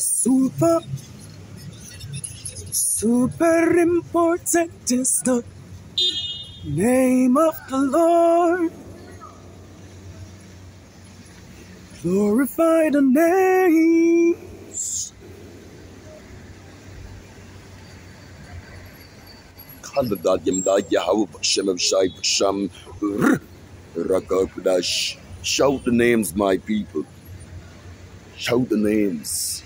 Super, super important is the name of the Lord. Glorify the names. Kandad Yamda Yahweh Bashem Shai Basham Rakakudash. Shout the names, my people. Shout the names.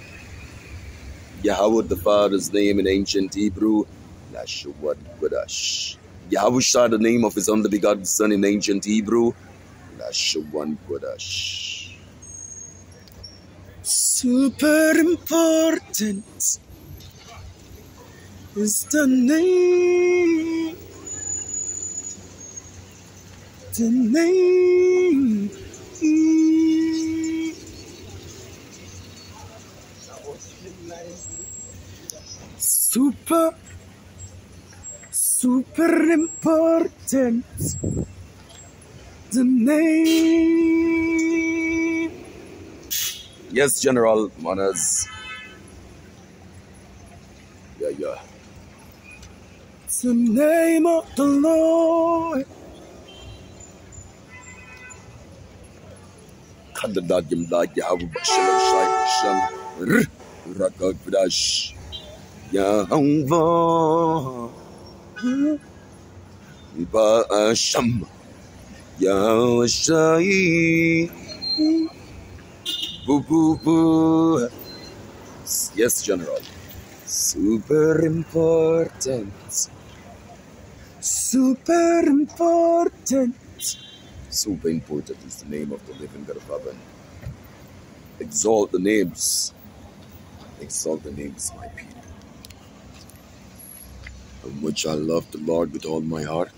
Yahawah the Father's name in ancient Hebrew, Lashawad Kodash. Yahawashi, the name of his only begotten Son in ancient Hebrew, Lashawan Kodash. Super important is the name. The name. Super, super important. The name. Yes, General Manners. Yeah, yeah. The name of the Lord. Kandad Yamda Yahweh Bashem Shai Basham Rakakudash. Yahweh Basham Yahweh. Boo boo boo. Yes, General. Super important. Super important. Super important is the name of the living heaven. Exalt the names. Exalt the names, of my people. How much I love the Lord with all my heart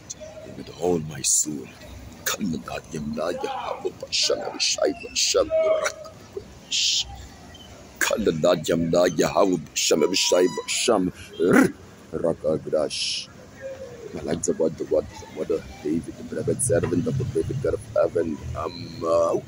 and with all my soul. Kalmadat yamla yahawa basham abishai basham rak. Kalmadat yamla yahawa basham abishai basham rakagdash. I like the word, the the word of David, the beloved servant of the living God of heaven. I'm out.